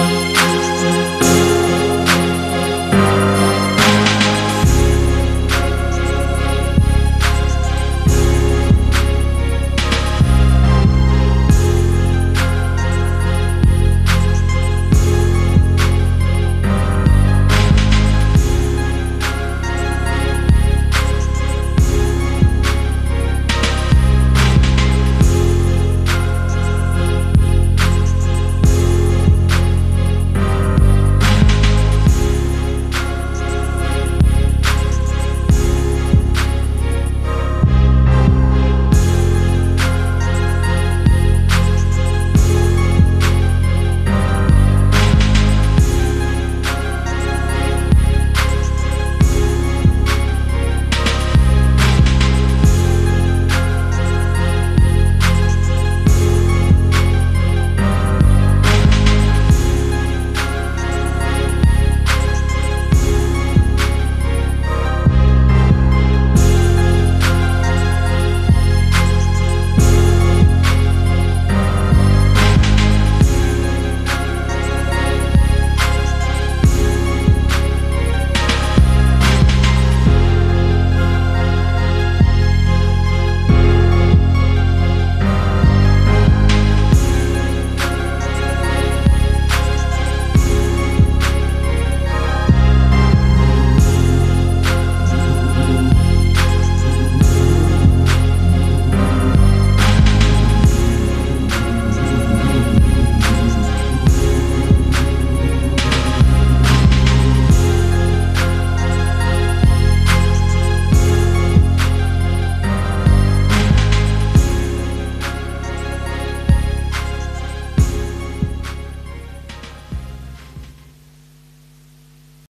oh you